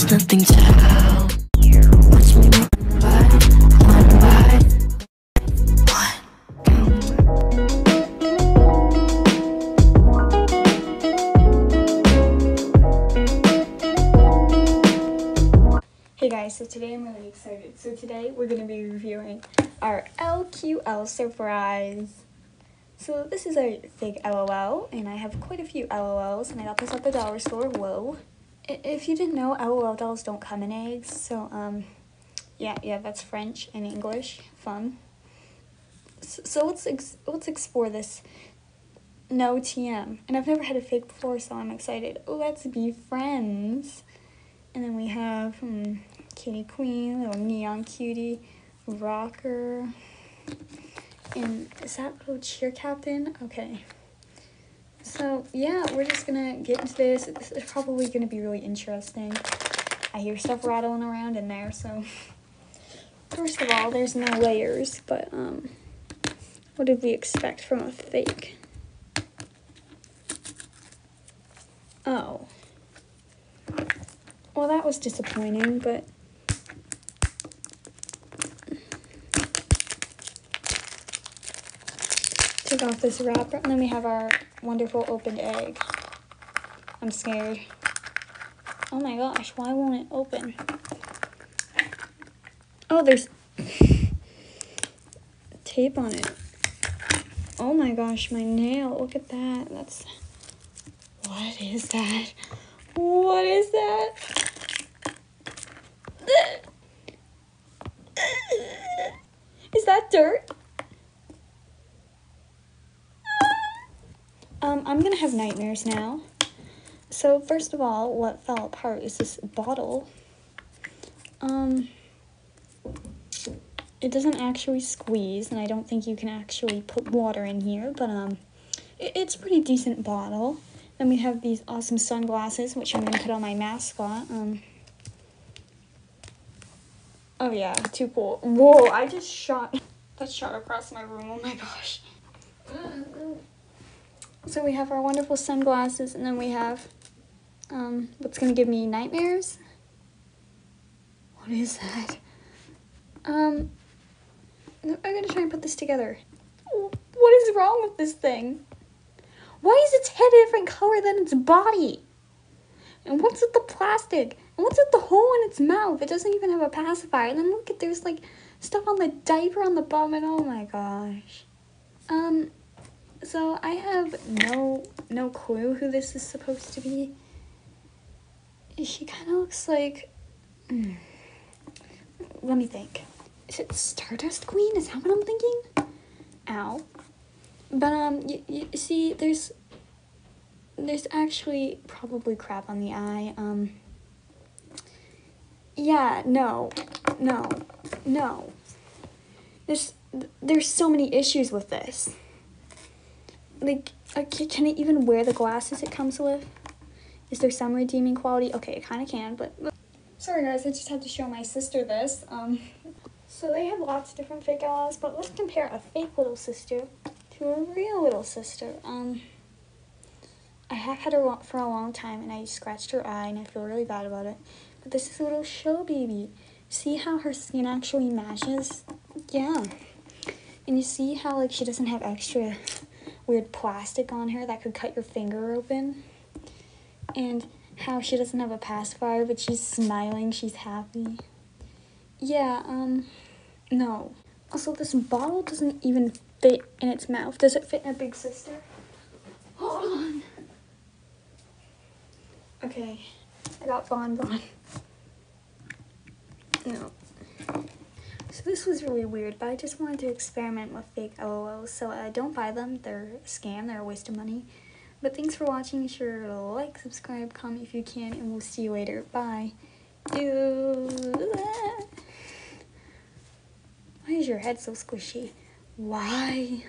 there's nothing to one. Hey guys, so today I'm really excited. So today we're going to be reviewing our LOL surprise. So this is a fake LOL, and I have quite a few LOLs, and I got this at the dollar store. Whoa! If you didn't know, LOL dolls don't come in eggs. So um, yeah, yeah, that's French and English. Fun. So, so let's ex- let's explore this. No TM, and I've never had a fake before, so I'm excited. Let's be friends. And then we have hmm, Kitty Queen, little neon cutie, rocker, and is that little cheer captain? Okay. So yeah, we're just gonna get into this. This is probably gonna be really interesting. I hear stuff rattling around in there, so first of all, there's no layers, but um, what did we expect from a fake? Oh. Well, that was disappointing, but. Take off this wrapper, and then we have our wonderful opened egg. I'm scared. Oh my gosh, why won't it open? Oh, there's tape on it. Oh my gosh, my nail. Look at that. That's. What is that? What is that? Is that dirt? I'm gonna have nightmares now. So first of all, what fell apart is this bottle. Um, it doesn't actually squeeze, and I don't think you can actually put water in here, but um, it, it's a pretty decent bottle. Then we have these awesome sunglasses, which I'm gonna put on my mascot. Um, oh yeah, too cool. Whoa, I just shot, that shot across my room. Oh my gosh. So we have our wonderful sunglasses, and then we have um, what's gonna give me nightmares. What is that? Um, I'm gonna try and put this together. What is wrong with this thing? Why is its head a different color than its body? And what's with the plastic? And what's with the hole in its mouth? It doesn't even have a pacifier. And then look at there's like stuff on the diaper on the bottom, and oh my gosh. Um, so I have no no clue who this is supposed to be. She kind of looks like. hmm. Let me think. Is it Stardust Queen? Is that what I'm thinking? Ow. But um, you, you see, there's there's actually probably crap on the eye. Um. Yeah. No. No. No. There's there's so many issues with this. Like, uh, can it even wear the glasses it comes with? Is there some redeeming quality? Okay, it kind of can, but. Sorry guys, I just had to show my sister this. Um, so they have lots of different fake allies, but let's compare a fake little sister to a real little sister. Um, I have had her for a long time, and I scratched her eye, and I feel really bad about it. But this is a little show baby. See how her skin actually matches? Yeah. And you see how like she doesn't have extra weird plastic on her that could cut your finger open? And how she doesn't have a pacifier, but she's smiling, she's happy. Yeah, um, no. Also, this bottle doesn't even fit in its mouth. Does it fit in a big sister? Hold on. Okay, I got Bon Bon. No. So this was really weird, but I just wanted to experiment with fake LOLs. So uh, don't buy them; they're a scam. They're a waste of money. But thanks for watching. Sure like, subscribe, comment if you can, and we'll see you later. Bye. Ew. Why is your head so squishy? Why?